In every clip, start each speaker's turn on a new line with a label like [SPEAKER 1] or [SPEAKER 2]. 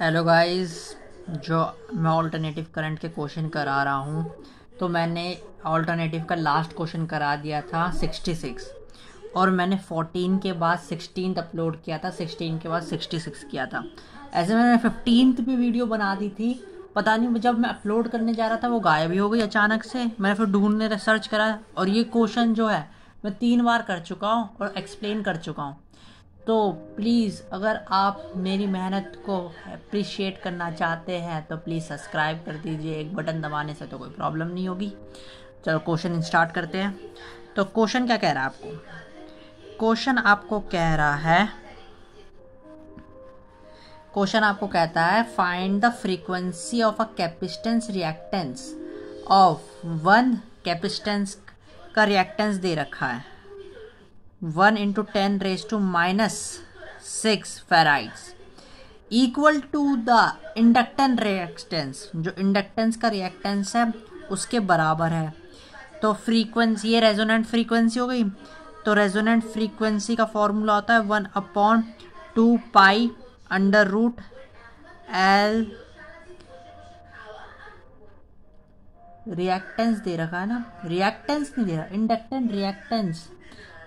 [SPEAKER 1] Hello guys जो मैं alternative current के क्वेश्चन करा रहा हूँ तो मैंने ऑल्टरनेटिव का लास्ट क्वेश्चन करा दिया था 66 और मैंने 14 के बाद 16 अपलोड किया था 16 के बाद 66 किया था। ऐसे मैंने 15th भी वीडियो बना दी थी। पता नहीं जब मैं अपलोड करने जा रहा था, वो गायब ही हो गई अचानक से। मैंने फिर ढूँढने रिसर्च करा और ये क्वेश्चन जो है, मैं तीन बार कर चुका हूँ और एक्सप्लेन कर चुका हूँ। तो प्लीज़ अगर आप मेरी मेहनत को अप्रिशिएट करना चाहते हैं तो प्लीज़ सब्सक्राइब कर दीजिए। एक बटन दबाने से तो कोई प्रॉब्लम नहीं होगी। चलो क्वेश्चन स्टार्ट करते हैं। तो क्वेश्चन क्या कह रहा है आपको? क्वेश्चन आपको कह रहा है क्वेश्चन आपको कहता है find the frequency of a capacitance reactance of one capacitance का रिएक्टेंस दे रखा है। One into ten raise to minus six farads equal to the inductance reactance जो इंडक्टेंस का रिएक्टेंस है, उसके बराबर है। तो फ्रीक्वेंसी ये रेजोनेंट फ्रीक्वेंसी हो गई। तो रेजोनेंट फ्रीक्वेंसी का फॉर्मूला होता है one upon two pi under root L reactance दे रखा है ना? रिएक्टेंस नहीं दे रहा inductant reactance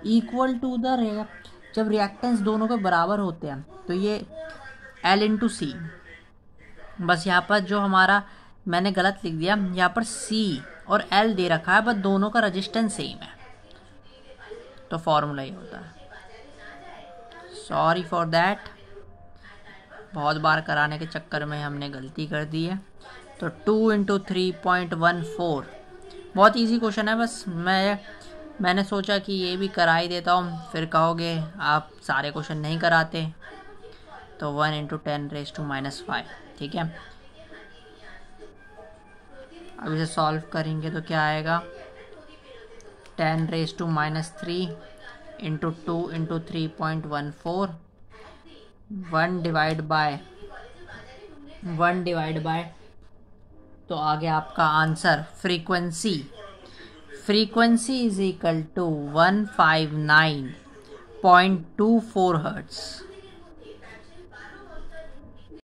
[SPEAKER 1] equal to the react जब रिएक्टेंस दोनों के बराबर होते हैं तो ये एल इंटू सी बस यहाँ पर जो हमारा, मैंने गलत लिख दिया, यहाँ पर सी और एल दे रखा है, बस दोनों का रजिस्टेंस सेम है। तो फॉर्मूला ही होता है। सॉरी फॉर दैट बहुत बार कराने के चक्कर में हमने गलती कर दी है। तो two into three point one four बहुत इजी क्वेश्चन है, बस मैं मैंने सोचा कि ये भी करा ही देता हूँ, फिर कहोगे, आप सारे क्वेश्चन नहीं कराते। तो one into ten raise to minus five ठीक है? अब इसे सॉल्व करेंगे तो क्या आएगा? Ten raise to minus three into two into three point one four one divide by one divide by तो आगे आपका answer frequency frequency is equal to 159.24 hertz